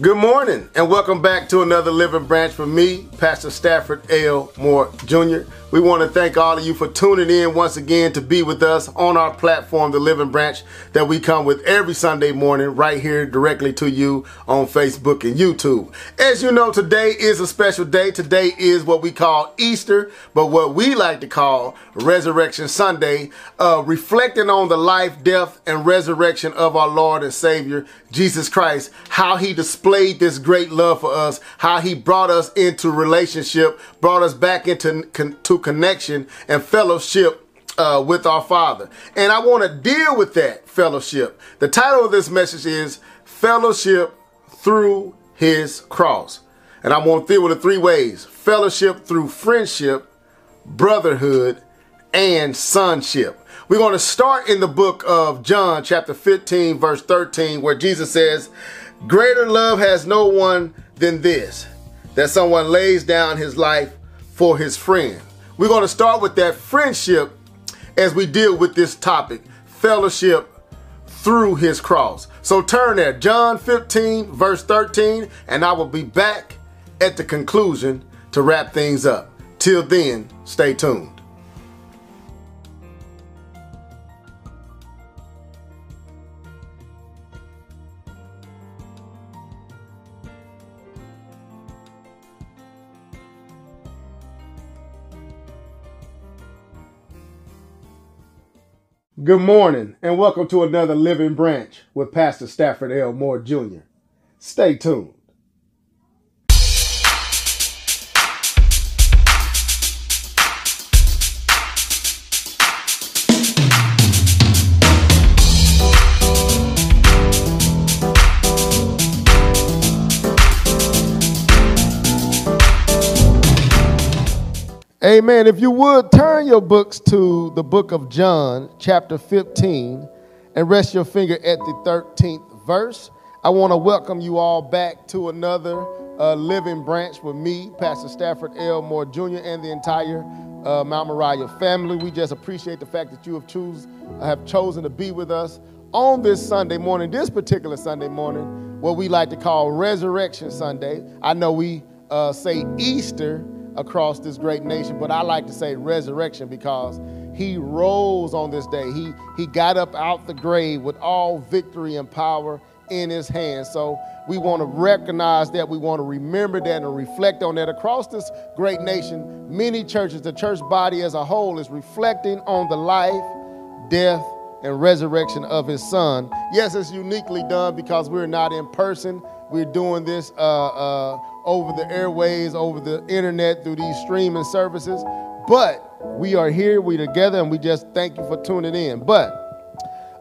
Good morning and welcome back to another Living Branch for me, Pastor Stafford L. Moore Jr. We want to thank all of you for tuning in once again to be with us on our platform, The Living Branch, that we come with every Sunday morning right here directly to you on Facebook and YouTube. As you know, today is a special day. Today is what we call Easter, but what we like to call Resurrection Sunday, uh, reflecting on the life, death, and resurrection of our Lord and Savior, Jesus Christ, how he displayed this great love for us, how he brought us into relationship, brought us back into to connection and fellowship uh, with our Father. And I want to deal with that fellowship. The title of this message is Fellowship Through His Cross. And I want to deal with it three ways fellowship through friendship, brotherhood, and sonship. We're going to start in the book of John, chapter 15, verse 13, where Jesus says, Greater love has no one than this, that someone lays down his life for his friend. We're going to start with that friendship as we deal with this topic fellowship through his cross. So turn there, John 15, verse 13, and I will be back at the conclusion to wrap things up. Till then, stay tuned. Good morning and welcome to another Living Branch with Pastor Stafford L. Moore Jr. Stay tuned. Amen. If you would turn your books to the book of John, chapter 15, and rest your finger at the 13th verse. I want to welcome you all back to another uh, living branch with me, Pastor Stafford L. Moore Jr., and the entire uh, Mount Moriah family. We just appreciate the fact that you have, choose, have chosen to be with us on this Sunday morning, this particular Sunday morning, what we like to call Resurrection Sunday. I know we uh, say Easter across this great nation. But I like to say resurrection because he rose on this day. He, he got up out the grave with all victory and power in his hands. So we want to recognize that. We want to remember that and reflect on that. Across this great nation, many churches, the church body as a whole, is reflecting on the life, death, and resurrection of his son. Yes, it's uniquely done because we're not in person. We're doing this uh, uh, over the airways, over the internet, through these streaming services. But we are here, we together, and we just thank you for tuning in. But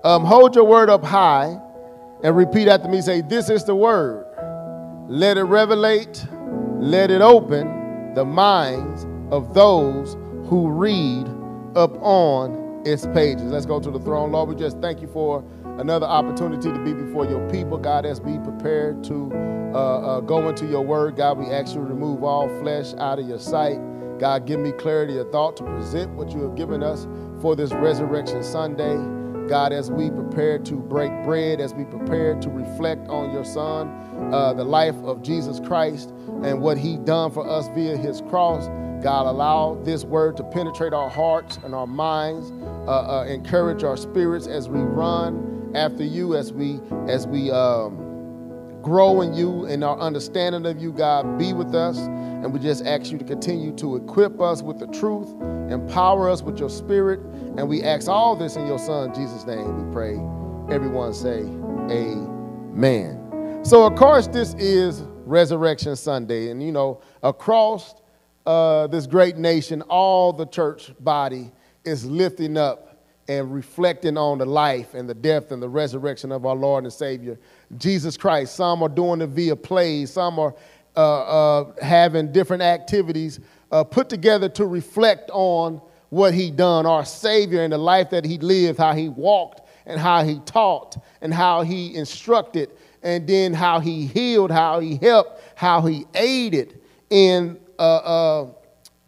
um, hold your word up high and repeat after me. Say, This is the word. Let it revelate, let it open the minds of those who read up on its pages. Let's go to the throne. Lord, we just thank you for another opportunity to be before your people, God, as we prepare to uh, uh, go into your word. God, we ask you to remove all flesh out of your sight. God, give me clarity of thought to present what you have given us for this Resurrection Sunday. God, as we prepare to break bread, as we prepare to reflect on your Son, uh, the life of Jesus Christ, and what he done for us via his cross, God, allow this word to penetrate our hearts and our minds, uh, uh, encourage our spirits as we run after you, as we as we um, grow in you and our understanding of you, God. Be with us. And we just ask you to continue to equip us with the truth, empower us with your spirit. And we ask all this in your son, Jesus' name, we pray. Everyone say, Amen. So, of course, this is Resurrection Sunday. And, you know, across uh, this great nation, all the church body is lifting up and reflecting on the life and the death and the resurrection of our Lord and Savior, Jesus Christ. Some are doing it via plays, some are uh, uh, having different activities uh, put together to reflect on what He done, our Savior, and the life that He lived, how He walked, and how He taught, and how He instructed, and then how He healed, how He helped, how He aided in uh, uh,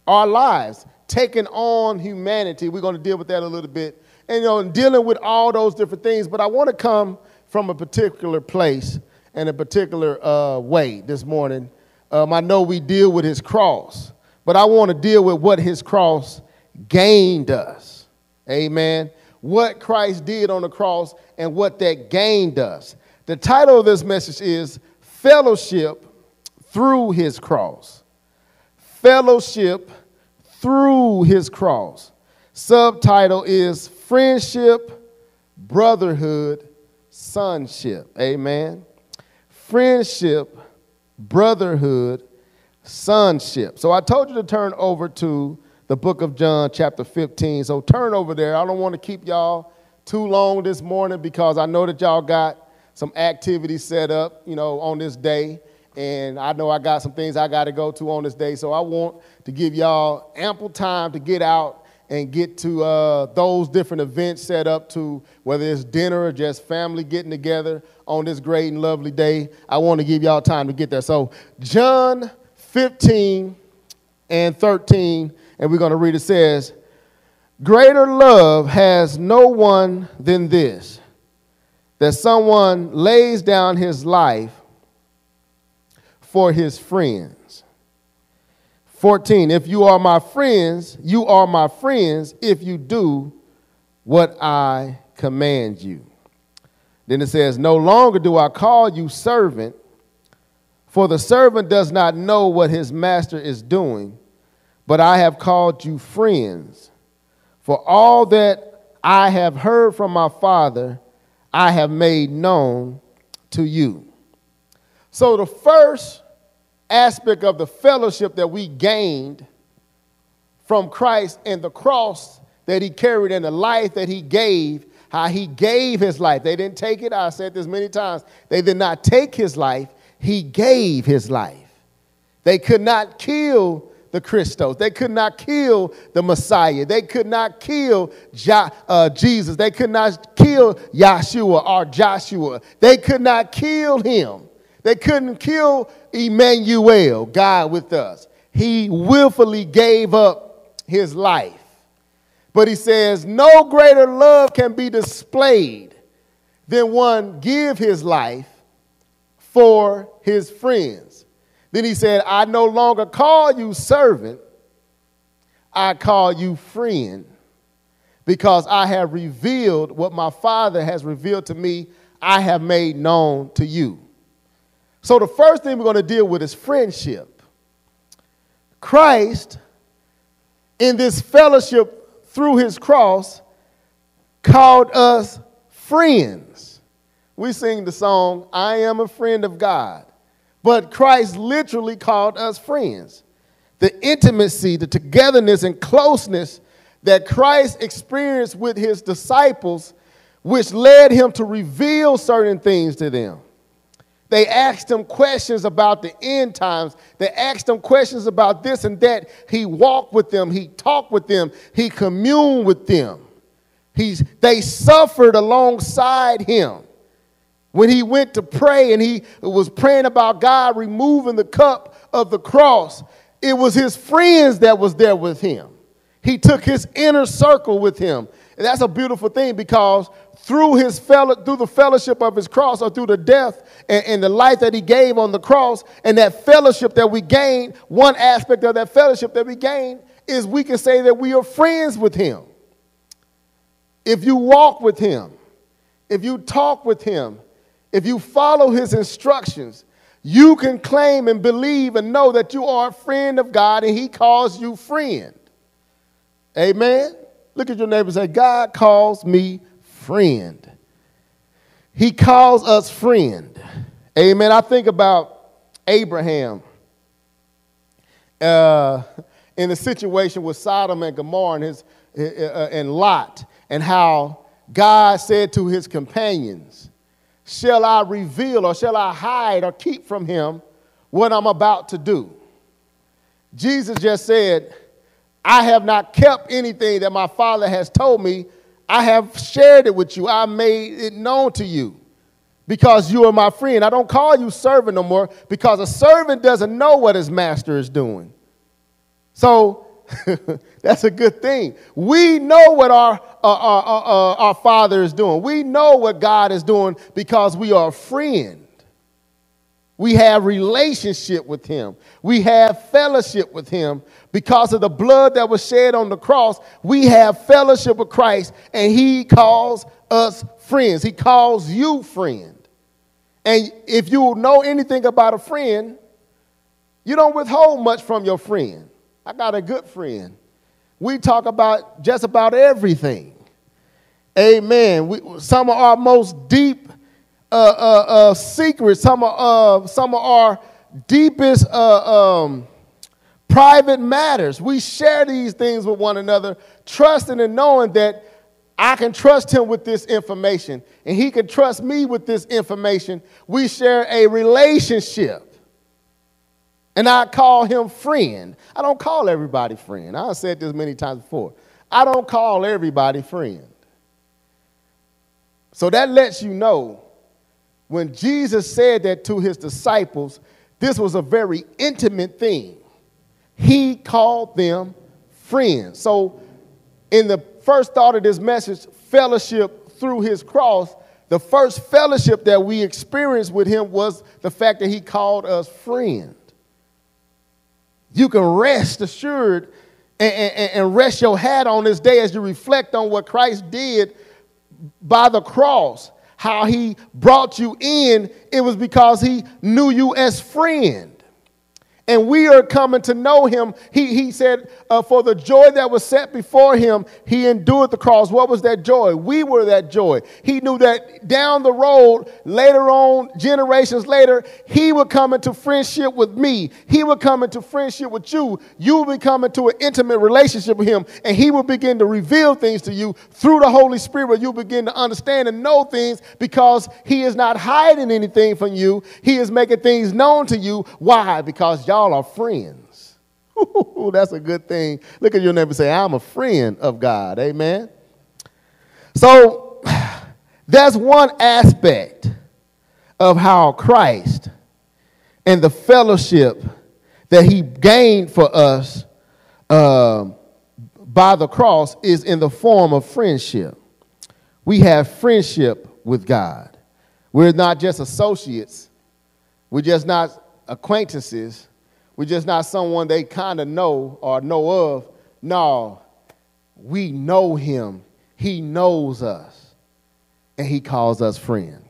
our lives, taking on humanity. We're going to deal with that a little bit and you know, dealing with all those different things. But I want to come from a particular place and a particular uh, way this morning. Um, I know we deal with his cross, but I want to deal with what his cross gained us. Amen. What Christ did on the cross and what that gained us. The title of this message is Fellowship Through His Cross. Fellowship Through His Cross. Subtitle is Friendship, Brotherhood, Sonship. Amen. Friendship, Brotherhood, Sonship. So I told you to turn over to the book of John, chapter 15. So turn over there. I don't want to keep y'all too long this morning because I know that y'all got some activities set up, you know, on this day. And I know I got some things I got to go to on this day. So I want to give y'all ample time to get out and get to uh, those different events set up to whether it's dinner or just family getting together on this great and lovely day. I want to give y'all time to get there. So, John 15 and 13 and we're going to read it says, Greater love has no one than this, that someone lays down his life for his friends. 14, if you are my friends, you are my friends if you do what I command you. Then it says, No longer do I call you servant, for the servant does not know what his master is doing but I have called you friends. For all that I have heard from my Father, I have made known to you. So, the first aspect of the fellowship that we gained from Christ and the cross that he carried and the life that he gave, how he gave his life. They didn't take it, I said this many times. They did not take his life, he gave his life. They could not kill the Christos. They could not kill the Messiah. They could not kill jo- uh, Jesus. They could not kill Yeshua or Joshua. They could not kill him. They couldn't kill Emmanuel, God with us. He willfully gave up his life. But he says, no greater love can be displayed than one give his life for his friends. Then he said, I no longer call you servant, I call you friend, because I have revealed what my Father has revealed to me, I have made known to you. So the first thing we're going to deal with is friendship. Christ, in this fellowship through his cross, called us friends. We sing the song, I am a friend of God. But Christ literally called us friends. The intimacy, the togetherness, and closeness that Christ experienced with his disciples, which led him to reveal certain things to them. They asked him questions about the end times. They asked him questions about this and that. He walked with them, he talked with them, he communed with them. He's, they suffered alongside him. When he went to pray and he was praying about God removing the cup of the cross, it was his friends that was there with him. He took his inner circle with him. And that's a beautiful thing because through his fellow, through the fellowship of his cross or through the death and, and the life that he gave on the cross and that fellowship that we gain, one aspect of that fellowship that we gain is we can say that we are friends with him. If you walk with him, if you talk with him, if you follow his instructions, you can claim and believe and know that you are a friend of God and he calls you friend. Amen. Look at your neighbor and say, God calls me friend. He calls us friend. Amen. I think about Abraham uh, in the situation with Sodom and Gomorrah and, his, uh, uh and Lot, and how God said to his companions, shall I reveal or shall I hide or keep from him what I'm about to do? Jesus just said, I have not kept anything that my Father has told me. I have shared it with you. I made it known to you because you are my friend. I don't call you servant no more because a servant doesn't know what his master is doing. So That's a good thing. We know what our, uh, our, uh, uh, our Father is doing. We know what God is doing because we are a friend. We have relationship with him. We have fellowship with him because of the blood that was shed on the cross. We have fellowship with Christ and he calls us friends. He calls you friend. And if you know anything about a friend, you don't withhold much from your friend. I got a good friend. We talk about just about everything. Amen. We, some of our most deep uh, uh, uh, secrets, some of, uh, some of our deepest um, private matters. We share these things with one another, trusting and knowing that I can trust him with this information and he can trust me with this information. We share a relationship. And I call him friend. I don't call everybody friend. I've said this many times before. I don't call everybody friend. So that lets you know when Jesus said that to his disciples, this was a very intimate thing. He called them friends. So, in the first thought of this message, fellowship through his cross, the first fellowship that we experienced with him was the fact that he called us friends. You can rest assured and, and, and rest your hat on this day as you reflect on what Christ did by the cross, how he brought you in, it was because he knew you as friend and we are coming to know him. He, he said, uh, For the joy that was set before him, he endured the cross. What was that joy? We were that joy. He knew that down the road, later on, generations later, he would come into friendship with me. He would come into friendship with you. You would come into an intimate relationship with him, and he will begin to reveal things to you through the Holy Spirit. Where you begin to understand and know things because he is not hiding anything from you, he is making things known to you. Why? Because y'all y'all are friends. Ooh, that's a good thing. Look at your neighbor say, I'm a friend of God. Amen. So that's one aspect of how Christ and the fellowship that he gained for us uh, by the cross is in the form of friendship. We have friendship with God. We're not just associates, we're just not acquaintances, we're just not someone they kind of know or know of. No, we know him. He knows us. And he calls us friend.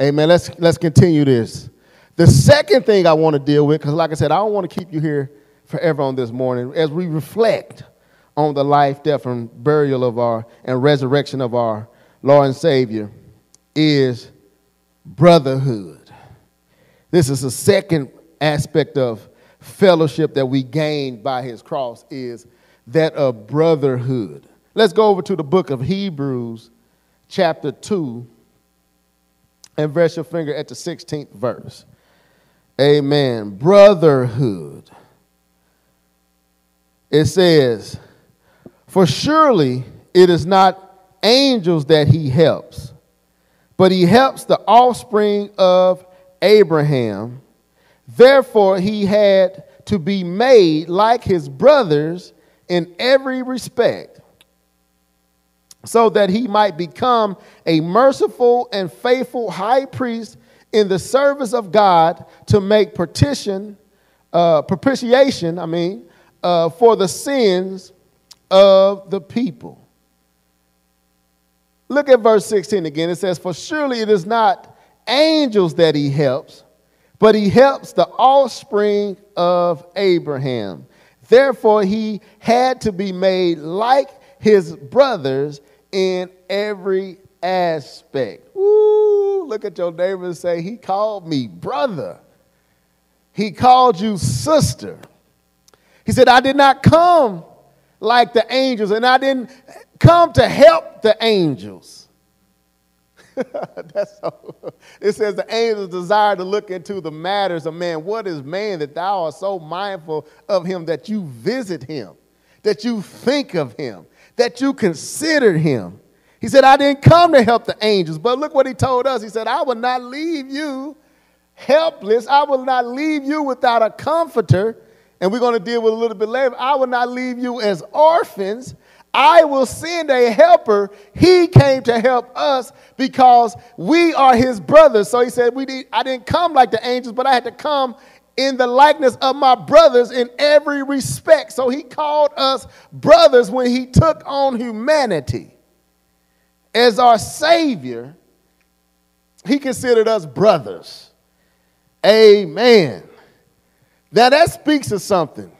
Amen. Let's, let's continue this. The second thing I want to deal with, because like I said, I don't want to keep you here forever on this morning, as we reflect on the life, death, and burial of our and resurrection of our Lord and Savior, is brotherhood. This is the second aspect of fellowship that we gain by his cross is that of brotherhood. Let's go over to the book of Hebrews, chapter 2, and rest your finger at the 16th verse. Amen. Brotherhood. It says, For surely it is not angels that he helps, but he helps the offspring of Abraham Therefore, he had to be made like his brothers in every respect, so that he might become a merciful and faithful high priest in the service of God to make petition, uh, propitiation, I mean, uh, for the sins of the people. Look at verse 16 again. It says, For surely it is not angels that he helps but he helps the offspring of Abraham. Therefore, he had to be made like his brothers in every aspect. Ooh, look at your neighbor and say, He called me brother. He called you sister. He said, I did not come like the angels, and I didn't come to help the angels. That's so, it says the angels desire to look into the matters of man. What is man that thou art so mindful of him that you visit him, that you think of him, that you consider him? He said, I didn't come to help the angels, but look what he told us. He said, I will not leave you helpless. I will not leave you without a comforter. And we're going to deal with a little bit later. I will not leave you as orphans. I will send a helper. He came to help us because we are his brothers. So he said, we did, I didn't come like the angels, but I had to come in the likeness of my brothers in every respect. So he called us brothers when he took on humanity. As our Savior, he considered us brothers. Amen. Now that speaks of something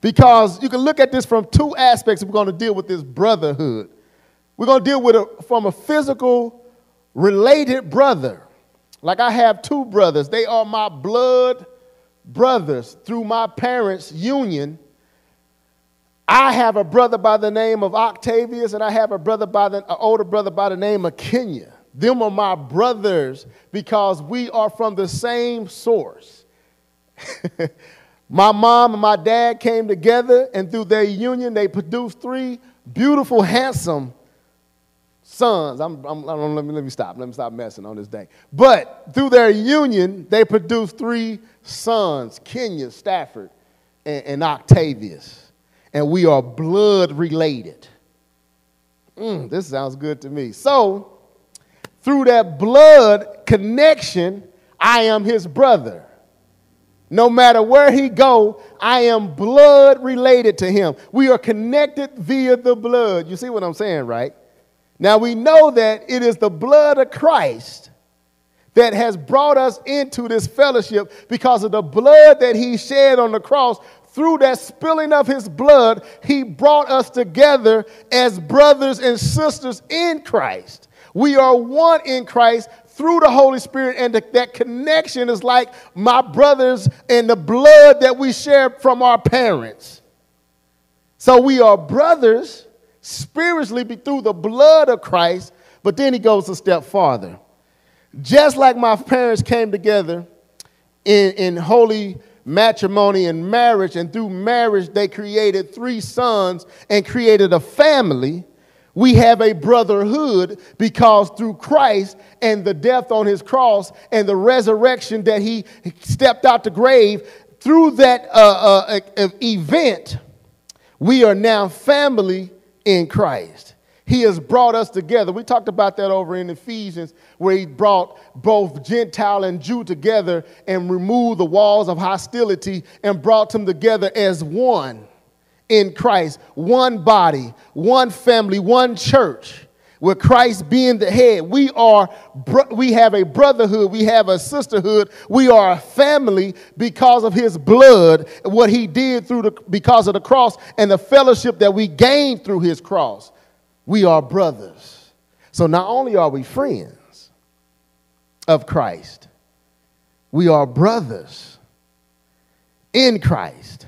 because you can look at this from two aspects. We're going to deal with this brotherhood. We're going to deal with it from a physical, related brother. Like I have two brothers, they are my blood brothers through my parents' union. I have a brother by the name of Octavius, and I have a brother by the an older brother by the name of Kenya. Them are my brothers because we are from the same source. my mom and my dad came together, and through their union, they produced three beautiful, handsome sons. I'm, I'm, let, me, let me stop. Let me stop messing on this day. But through their union, they produced three sons Kenya, Stafford, and, and Octavius. And we are blood related. Mm, this sounds good to me. So, through that blood connection, I am his brother. No matter where he go, I am blood related to him. We are connected via the blood. You see what I'm saying, right? Now we know that it is the blood of Christ that has brought us into this fellowship because of the blood that he shed on the cross. Through that spilling of his blood, he brought us together as brothers and sisters in Christ. We are one in Christ through the Holy Spirit, and the, that connection is like my brothers and the blood that we share from our parents. So we are brothers spiritually through the blood of Christ, but then he goes a step farther. Just like my parents came together in, in holy matrimony and marriage, and through marriage they created three sons and created a family. We have a brotherhood because through Christ and the death on his cross and the resurrection that he stepped out the grave, through that uh, uh, event, we are now family in Christ. He has brought us together. We talked about that over in Ephesians, where he brought both Gentile and Jew together and removed the walls of hostility and brought them together as one in Christ, one body, one family, one church with Christ being the head. We are we have a brotherhood, we have a sisterhood, we are a family because of his blood, what he did through the because of the cross and the fellowship that we gained through his cross. We are brothers. So not only are we friends of Christ, we are brothers in Christ.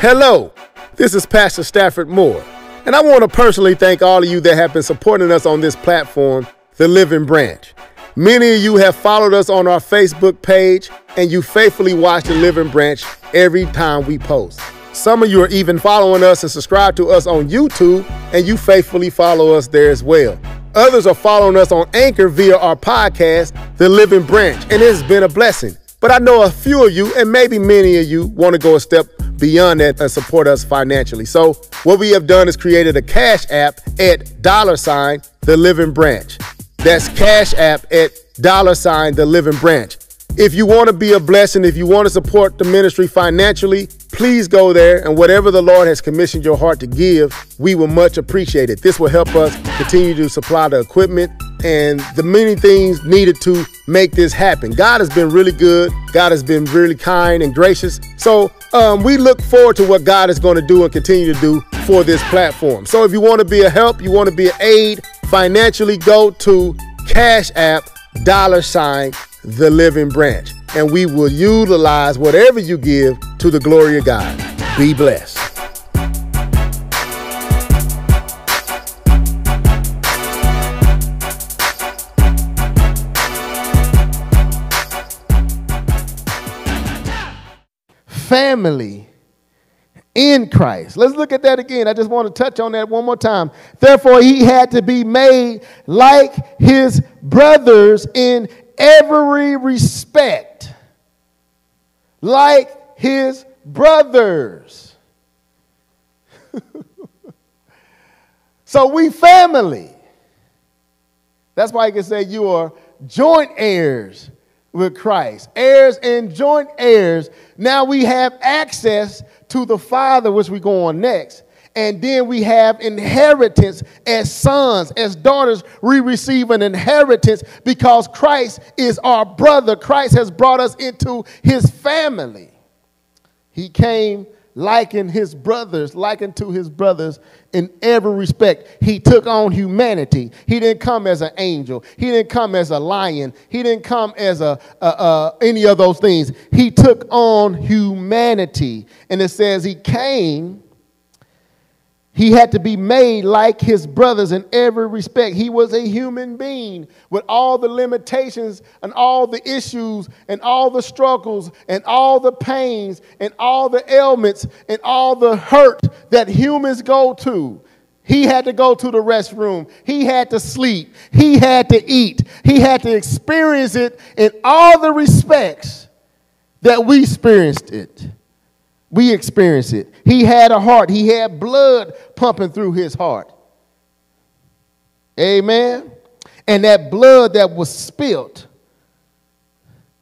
Hello, this is Pastor Stafford Moore. And I want to personally thank all of you that have been supporting us on this platform, The Living Branch. Many of you have followed us on our Facebook page, and you faithfully watch The Living Branch every time we post. Some of you are even following us and subscribe to us on YouTube, and you faithfully follow us there as well. Others are following us on Anchor via our podcast, The Living Branch, and it has been a blessing. But I know a few of you, and maybe many of you, want to go a step beyond that and support us financially. So what we have done is created a cash app at dollar sign the living branch. That's cash app at dollar sign the living branch. If you want to be a blessing, if you want to support the ministry financially, please go there and whatever the Lord has commissioned your heart to give, we will much appreciate it. This will help us continue to supply the equipment and the many things needed to make this happen. God has been really good. God has been really kind and gracious. So um, we look forward to what God is going to do and continue to do for this platform. So if you want to be a help, you want to be an aid financially, go to Cash App dollar sign the living branch. And we will utilize whatever you give to the glory of God. Be blessed. Family in Christ. Let's look at that again. I just want to touch on that one more time. Therefore, he had to be made like his brothers in every respect like his brothers. So we family. That's why I can say you are joint heirs with Christ, heirs and joint heirs. Now we have access to the Father, which we go on next. And then we have inheritance as sons, as daughters. We receive an inheritance because Christ is our brother. Christ has brought us into his family. He came likened his brothers, likened to his brothers in every respect. He took on humanity. He didn't come as an angel. He didn't come as a lion. He didn't come as a, a, a any of those things. He took on humanity, and it says he came he had to be made like his brothers in every respect. He was a human being with all the limitations and all the issues and all the struggles and all the pains and all the ailments and all the hurt that humans go to. He had to go to the restroom. He had to sleep. He had to eat. He had to experience it in all the respects that we experienced it. We experience it. He had a heart, he had blood pumping through his heart. Amen. And that blood that was spilt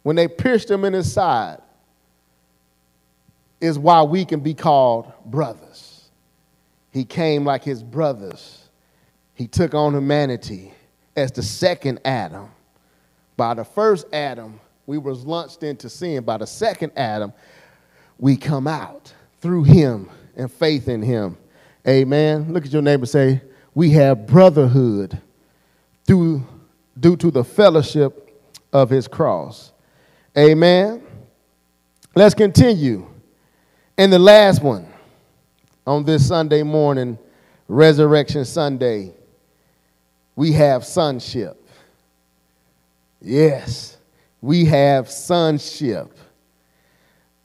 when they pierced him in his side is why we can be called brothers. He came like his brothers. He took on humanity as the second Adam. By the first Adam, we was launched into sin. By the second Adam, we come out through him and faith in him. Amen. Look at your neighbor say, We have brotherhood due, due to the fellowship of his cross. Amen. Let's continue. And the last one on this Sunday morning, Resurrection Sunday, we have sonship. Yes, we have sonship.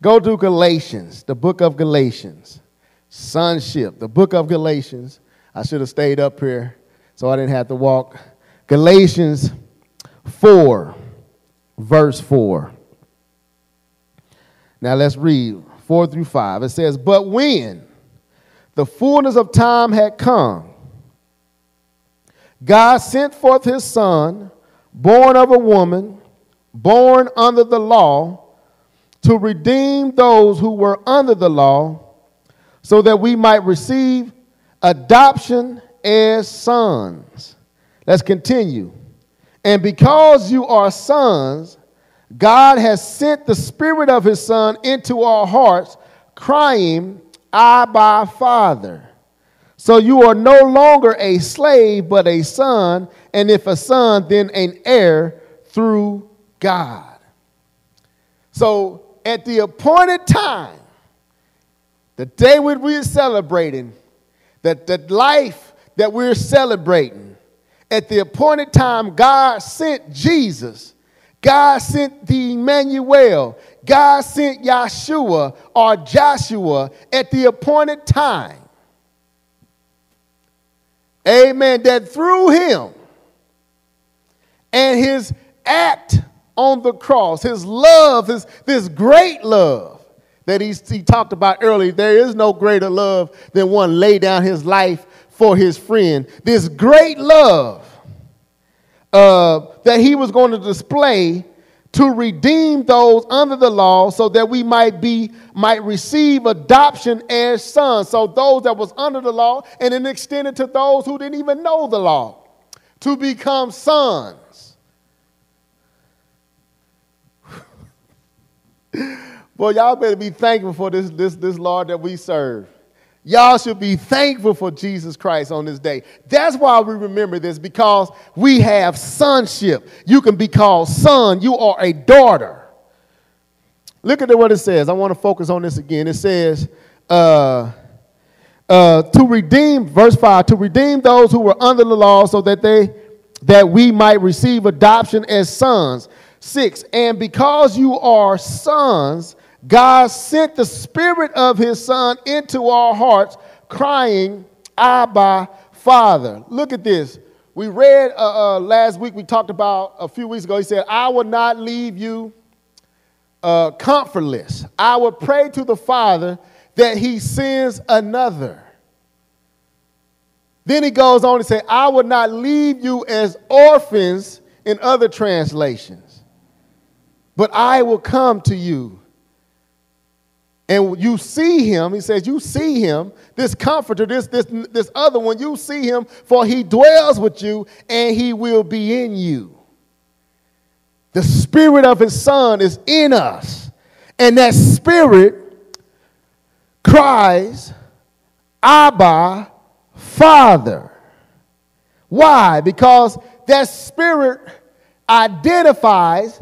Go to Galatians, the book of Galatians. Sonship, the book of Galatians. I should have stayed up here so I didn't have to walk. Galatians 4, verse 4. Now let's read 4 through 5. It says, But when the fullness of time had come, God sent forth his son, born of a woman, born under the law to redeem those who were under the law, so that we might receive adoption as sons. Let's continue. And because you are sons, God has sent the Spirit of His Son into our hearts, crying, Abba, Father. So you are no longer a slave, but a son, and if a son, then an heir through God. So at the appointed time, the day when we're celebrating, that the life that we're celebrating, at the appointed time, God sent Jesus. God sent the Emmanuel. God sent Yeshua or Joshua at the appointed time. Amen. That through him and his act on the cross, his love, his, this great love that he, he talked about earlier. There is no greater love than one lay down his life for his friend. This great love uh, that he was going to display to redeem those under the law so that we might be might receive adoption as sons so those that was under the law and then extended to those who didn't even know the law to become sons Boy, y'all better be thankful for this, this, this Lord that we serve. Y'all should be thankful for Jesus Christ on this day. That's why we remember this because we have sonship. You can be called son, you are a daughter. Look at what it says. I want to focus on this again. It says, uh, uh, to redeem, verse 5, to redeem those who were under the law so that they that we might receive adoption as sons. 6 And because you are sons, God sent the Spirit of His Son into our hearts, crying, Abba, Father. Look at this. We read uh, uh, last week, we talked about a few weeks ago, He said, I will not leave you uh, comfortless. I will pray to the Father that He sends another Then he goes on to say, I will not leave you as orphans in other translations, but I will come to you. And you see him, he says, you see him, this comforter, this, this, this other one, you see him, for he dwells with you and he will be in you. The spirit of his son is in us. And that spirit cries, Abba, Father. Why? Because that spirit identifies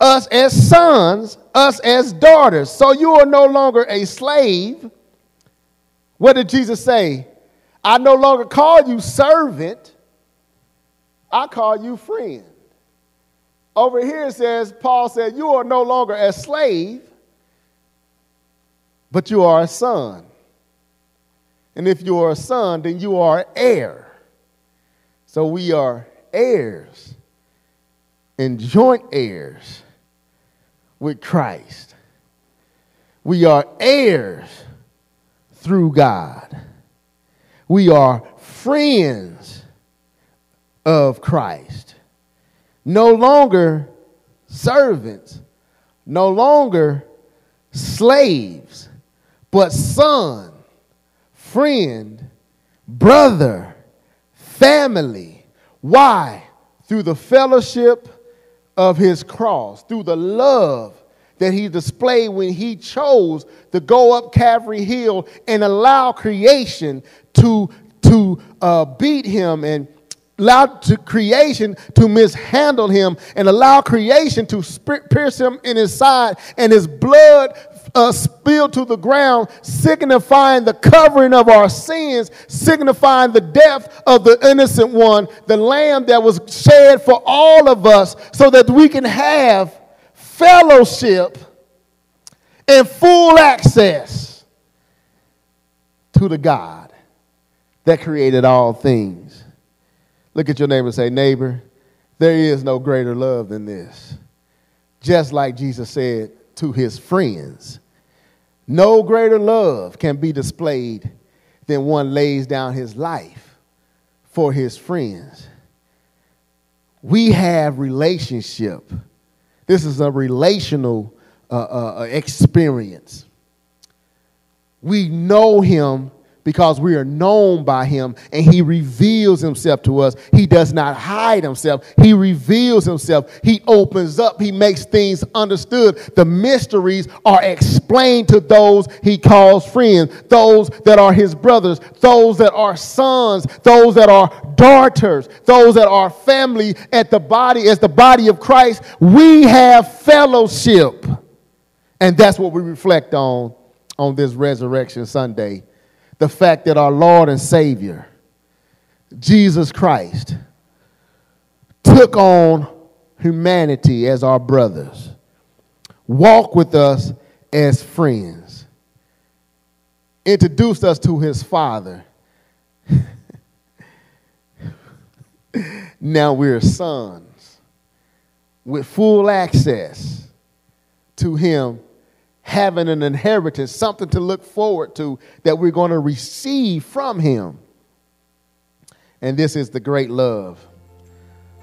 us as sons, us as daughters. So you are no longer a slave. What did Jesus say? I no longer call you servant, I call you friend. Over here it says, Paul said, You are no longer a slave, but you are a son. And if you are a son, then you are heir. So we are heirs and joint heirs with Christ. We are heirs through God. We are friends of Christ. No longer servants, no longer slaves, but son, friend, brother, family. Why? Through the fellowship of his cross, through the love that he displayed when he chose to go up Calvary Hill and allow creation to, to uh, beat him and allow to creation to mishandle him and allow creation to pierce him in his side and his blood uh, spilled to the ground, signifying the covering of our sins, signifying the death of the innocent one, the lamb that was shed for all of us, so that we can have fellowship and full access to the God that created all things. Look at your neighbor and say, Neighbor, there is no greater love than this. Just like Jesus said, to his friends. No greater love can be displayed than one lays down his life for his friends. We have relationship. This is a relational uh, uh, uh experience. We know him because we are known by him and he reveals himself to us. He does not hide himself, he reveals himself. He opens up, he makes things understood. The mysteries are explained to those he calls friends, those that are his brothers, those that are sons, those that are daughters, those that are family at the body, as the body of Christ. We have fellowship. And that's what we reflect on on this Resurrection Sunday the fact that our Lord and Savior, Jesus Christ, took on humanity as our brothers, walked with us as friends, introduced us to his Father. now we're sons with full access to him having an inheritance, something to look forward to that we're going to receive from Him. And this is the great love.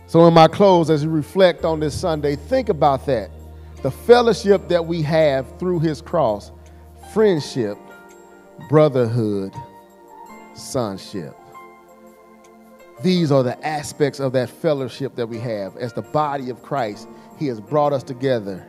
So, in my close, as you reflect on this Sunday, think about that. The fellowship that we have through His cross, friendship, brotherhood, sonship. These are the aspects of that fellowship that we have. As the body of Christ, He has brought us together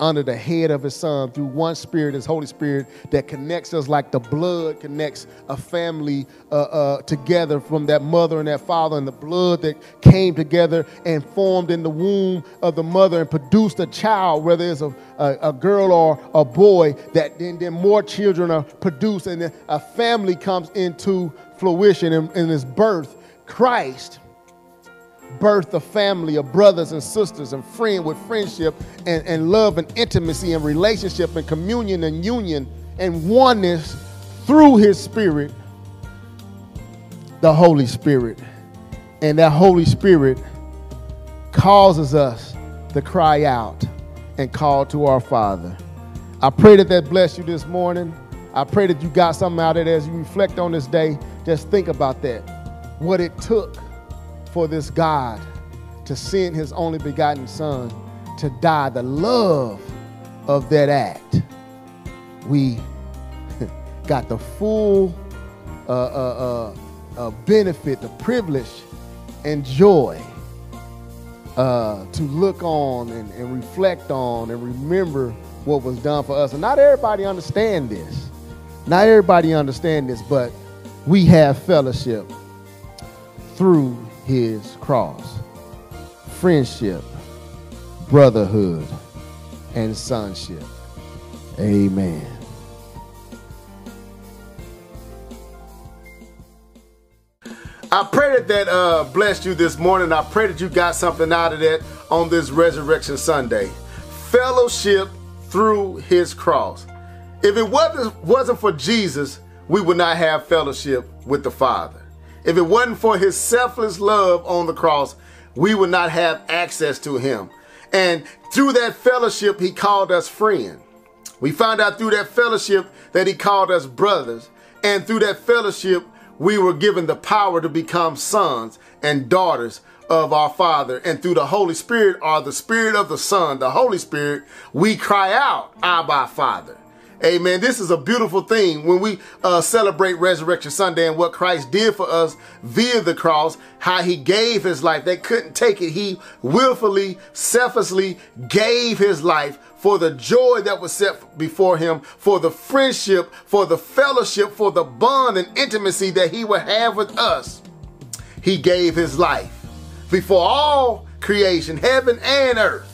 under the head of his son through one spirit, his Holy Spirit, that connects us like the blood connects a family uh, uh, together from that mother and that father, and the blood that came together and formed in the womb of the mother and produced a child, whether it's a, a, a girl or a boy, that then, then more children are produced, and then a family comes into fruition in, in its birth. Christ birth a family of brothers and sisters and friend with friendship and, and love and intimacy and relationship and communion and union and oneness through his spirit, the Holy Spirit. And that Holy Spirit causes us to cry out and call to our Father. I pray that that bless you this morning. I pray that you got something out of it as you reflect on this day. just think about that. What it took for this God to send his only begotten son to die, the love of that act. We got the full uh, uh, uh, uh benefit, the privilege, and joy uh, to look on and, and reflect on and remember what was done for us. And not everybody understand this. Not everybody understand this, but we have fellowship through his cross. Friendship, brotherhood, and sonship. Amen. I pray that that uh, blessed you this morning. I pray that you got something out of that on this Resurrection Sunday. Fellowship through his cross. If it wasn't, wasn't for Jesus, we would not have fellowship with the Father. If it wasn't for his selfless love on the cross, we would not have access to him. And through that fellowship, he called us friend. We found out through that fellowship that he called us brothers. And through that fellowship, we were given the power to become sons and daughters of our Father. And through the Holy Spirit, or the Spirit of the Son, the Holy Spirit, we cry out, Abba, Father. Amen. This is a beautiful thing when we uh, celebrate Resurrection Sunday and what Christ did for us via the cross, how he gave his life. They couldn't take it. He willfully, selflessly gave his life for the joy that was set before him, for the friendship, for the fellowship, for the bond and intimacy that he would have with us. He gave his life. Before all creation, heaven and earth,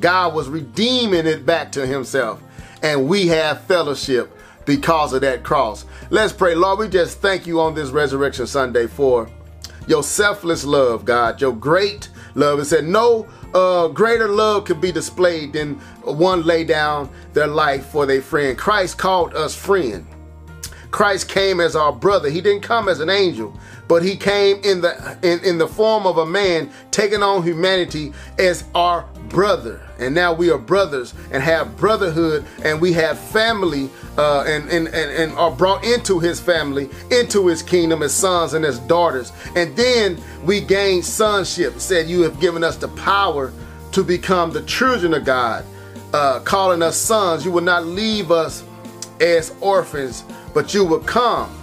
God was redeeming it back to himself and we have fellowship because of that cross. Let's pray. Lord, we just thank you on this Resurrection Sunday for your selfless love, God, your great love. It said no uh, greater love could be displayed than one lay down their life for their friend. Christ called us friend. Christ came as our brother. He didn't come as an angel, but he came in the in, in the form of a man, taking on humanity as our brother and now we are brothers and have brotherhood and we have family uh, and, and, and, and are brought into his family, into his kingdom as sons and as daughters. And then we gain sonship. Said, You have given us the power to become the children of God, uh, calling us sons. You will not leave us as orphans, but you will come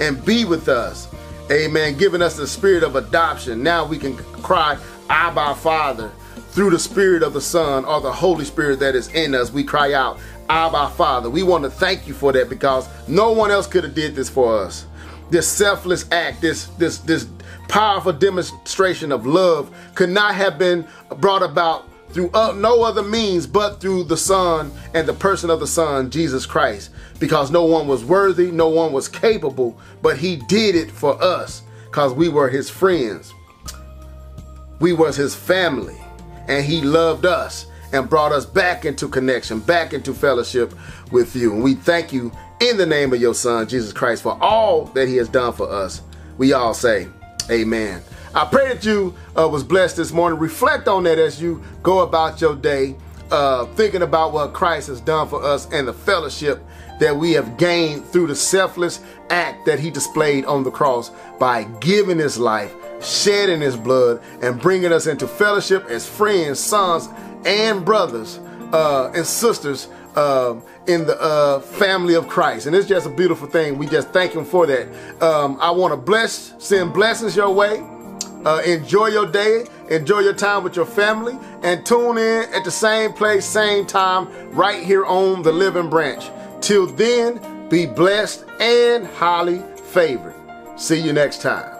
and be with us. Amen. Giving us the spirit of adoption. Now we can cry, Abba, Father through the Spirit of the Son or the Holy Spirit that is in us, we cry out, Abba Father. We want to thank you for that because no one else could have did this for us. This selfless act, this this this powerful demonstration of love could not have been brought about through uh, no other means but through the Son and the person of the Son, Jesus Christ. Because no one was worthy, no one was capable, but he did it for us because we were his friends. We was his family and he loved us and brought us back into connection, back into fellowship with you. And we thank you in the name of your son, Jesus Christ, for all that he has done for us. We all say, amen. I pray that you uh, was blessed this morning. Reflect on that as you go about your day, uh, thinking about what Christ has done for us and the fellowship that we have gained through the selfless act that he displayed on the cross by giving his life shedding his blood and bringing us into fellowship as friends, sons, and brothers uh, and sisters uh, in the uh, family of Christ. And it's just a beautiful thing. We just thank him for that. Um, I want to bless, send blessings your way. Uh, enjoy your day, enjoy your time with your family, and tune in at the same place, same time, right here on the Living Branch. Till then, be blessed and highly favored. See you next time.